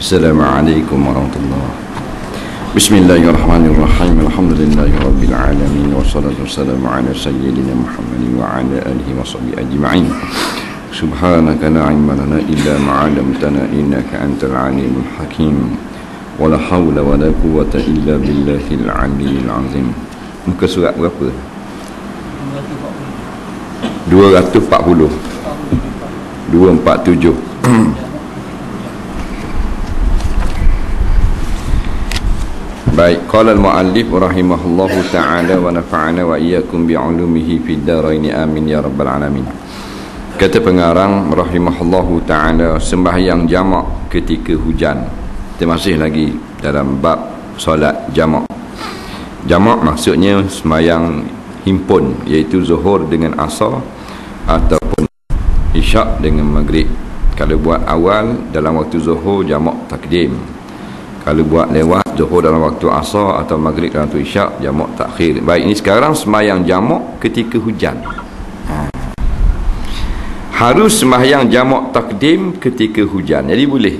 السلام عليكم ورحمة الله بسم الله الرحمن الرحيم الحمد لله رب العالمين والصلاة والسلام على سيدنا محمد وعلى آله وصحبه أجمعين سبحانك لا علم لنا إلا ما علمتنا إنك أنت العليم الحكيم ولا حول ولا قوة إلا بالله العلي العظيم muka surat berapa? 240 247 Baik, qala al-muallif rahimahullahu taala wa nafa'ana wa iyyakum bi'ulumihi fid dharain amin ya rabbal alamin. Kata pengarang rahimahullahu taala sembahyang jamak ketika hujan. Kita masih lagi dalam bab solat jamak. Jamak maksudnya sembahyang himpun iaitu zuhur dengan asar ataupun isyak dengan maghrib. Kalau buat awal dalam waktu zuhur jamak takdim kalau buat lewat zuhur dalam waktu asar atau maghrib dalam waktu isyak jamak takhir. Baik ini sekarang semayang jamak ketika hujan. Ha. harus semayang jamak takdim ketika hujan. Jadi boleh.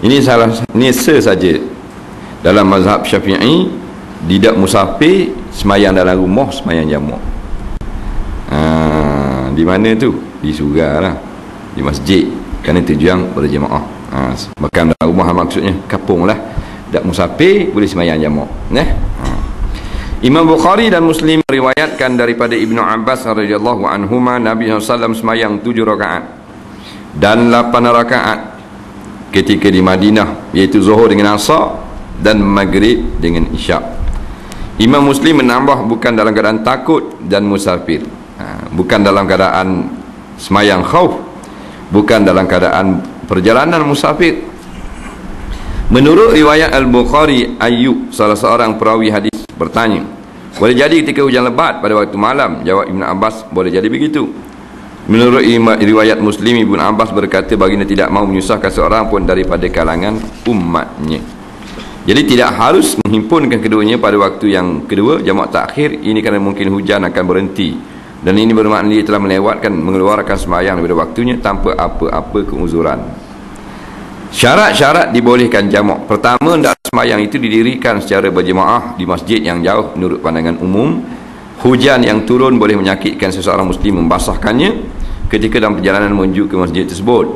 Ini salah ini saja. Dalam mazhab syafi'i tidak musafir semayang dalam rumah semayang jamak. Ha, di mana tu? Di surga lah. Di masjid. Kerana tujuan berjemaah ha, makan dalam rumah maksudnya kapung lah tak musafir boleh semayang jamak eh? ha. Imam Bukhari dan Muslim meriwayatkan daripada Ibnu Abbas radhiyallahu anhuma Nabi SAW semayang tujuh rakaat dan lapan rakaat ketika di Madinah iaitu Zuhur dengan Asar dan Maghrib dengan Isyak Imam Muslim menambah bukan dalam keadaan takut dan musafir ha, bukan dalam keadaan semayang khauf bukan dalam keadaan perjalanan musafir. Menurut riwayat Al-Bukhari Ayyub salah seorang perawi hadis bertanya boleh jadi ketika hujan lebat pada waktu malam? Jawab Ibn Abbas boleh jadi begitu. Menurut riwayat Muslim Ibn Abbas berkata baginda tidak mau menyusahkan seorang pun daripada kalangan umatnya. Jadi tidak harus menghimpunkan keduanya pada waktu yang kedua jamak takhir. Ini kerana mungkin hujan akan berhenti dan ini bermakna dia telah melewatkan mengeluarkan sembahyang daripada waktunya tanpa apa-apa keuzuran. Syarat-syarat dibolehkan jamak. Pertama hendak sembahyang itu didirikan secara berjemaah di masjid yang jauh menurut pandangan umum. Hujan yang turun boleh menyakitkan seseorang muslim membasahkannya ketika dalam perjalanan menuju ke masjid tersebut.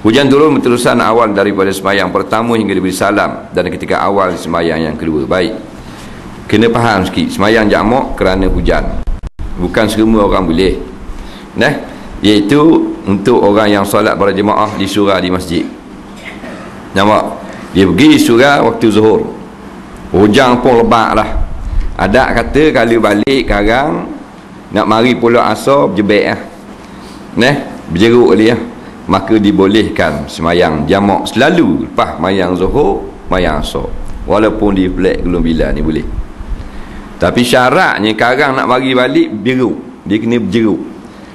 Hujan turun berterusan awal daripada sembahyang pertama hingga diberi salam dan ketika awal sembahyang yang kedua. Baik. Kena faham sikit sembahyang jamak kerana hujan bukan semua orang boleh. Nah iaitu untuk orang yang solat berjemaah di surah di masjid. Nampak? Dia pergi surah waktu zuhur. Hujan pun lebat lah ada kata kalau balik sekarang nak mari pulau asar berjebek lah nah berjeruk dia. Maka dibolehkan semayang jamak selalu lepas mayang zuhur mayang asar walaupun di flat bila ni boleh tapi syaratnya karang nak bagi balik biru. Dia kena berjeruk.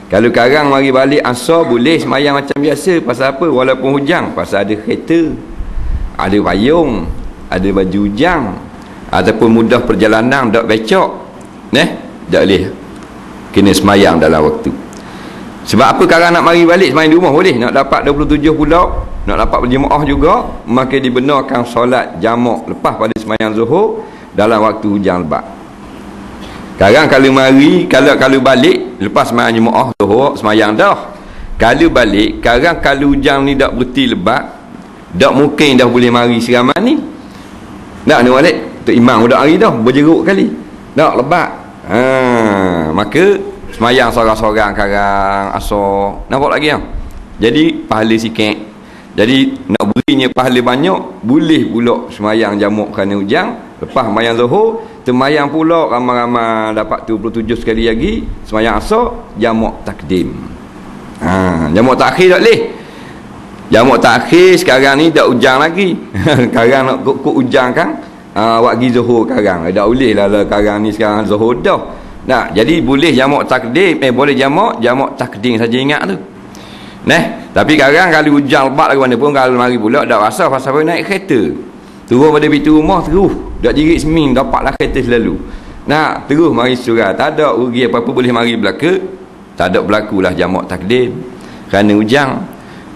Kalau karang mari balik asar boleh semayang macam biasa. Pasal apa? Walaupun hujan. Pasal ada kereta. Ada payung. Ada baju hujan. Ataupun mudah perjalanan. Tak becok. Eh? Tak boleh. Kena semayang dalam waktu. Sebab apa karang nak mari balik semayang di rumah boleh. Nak dapat 27 pulau. Nak dapat berjemaah juga. Maka dibenarkan solat jamak lepas pada semayang zuhur. Dalam waktu hujan lebat. Sekarang kalau mari, kalau kalau balik, lepas semayang jemaah zuhur, semayang dah. Kalau balik, sekarang kalau hujan ni tak berhenti lebat, tak mungkin dah boleh mari siraman ni. Tak ni balik, tu imam dah hari dah, berjeruk kali. Tak lebat. Ha, maka semayang seorang-seorang sekarang asar. Nampak lagi ya? Jadi pahala sikit. Jadi nak berinya pahala banyak, boleh pula semayang jamuk kerana hujan, lepas semayang zuhur, Temayang pula ramai-ramai dapat 27 sekali lagi Semayang asar Jamak takdim. Ha, Jamak takhir tak boleh. Jamak takhir sekarang ni tak ujang lagi. Sekarang nak kuk ujang kan ha, Awak pergi zuhur sekarang. Tak boleh lah sekarang ni sekarang zuhur dah. Nah, jadi boleh jamak takdim Eh boleh jamak Jamak takdim saja ingat tu. Nah, tapi sekarang kalau ujang lebat lagi mana pun Kalau mari pula tak rasa pasal naik kereta. Turun pada pintu rumah terus tak jirit seming dapatlah kereta selalu. Nak terus mari surah tak ada rugi apa-apa boleh mari belaka. Tak ada berlaku lah jamak takdim. Kerana ujang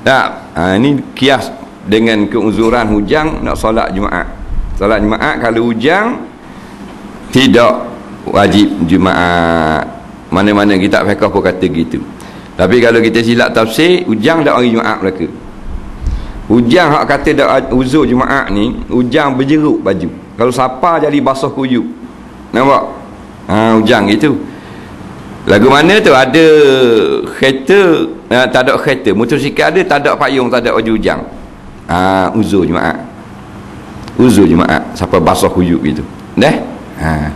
tak ha, ini kias dengan keuzuran hujang nak solat Jumaat. Solat Jumaat kalau hujang tidak wajib Jumaat. Mana-mana kita fiqah pun kata gitu. Tapi kalau kita silap tafsir hujang dak hari Jumaat mereka hujang hak kata dak uzur Jumaat ni hujang berjeruk baju kalau siapa jadi basah kuyuk nampak? Ha, hujang gitu. Lagu mana tu? Ada kereta uh, tak ada kereta motosikal ada tak ada payung tak ada baju hujang ha, uzur Jumaat. Uzur Jumaat siapa basah kuyuk gitu. Dah ha.